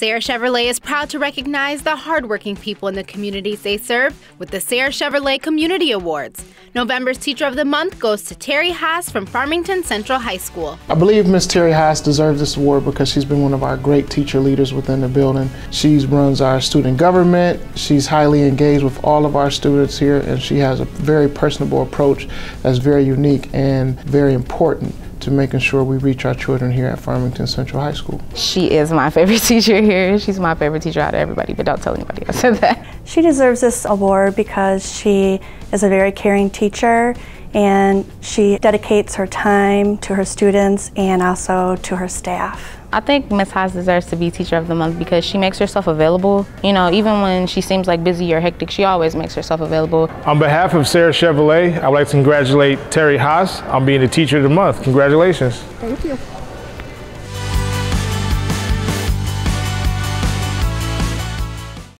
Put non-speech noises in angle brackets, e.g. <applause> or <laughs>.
Serra Chevrolet is proud to recognize the hardworking people in the communities they serve with the Serra Chevrolet Community Awards. November's Teacher of the Month goes to Terry Haas from Farmington Central High School. I believe Miss Terry Haas deserves this award because she's been one of our great teacher leaders within the building. She runs our student government. She's highly engaged with all of our students here and she has a very personable approach that's very unique and very important to making sure we reach our children here at Farmington Central High School. She is my favorite <laughs> teacher here. She's my favorite teacher out of everybody, but don't tell anybody I said <laughs> that. She deserves this award because she is a very caring teacher and she dedicates her time to her students and also to her staff. I think Ms. Haas deserves to be Teacher of the Month because she makes herself available. You know, even when she seems like busy or hectic, she always makes herself available. On behalf of Serra Chevrolet, I would like to congratulate Terry Haas on being the Teacher of the Month. Congratulations. Thank you.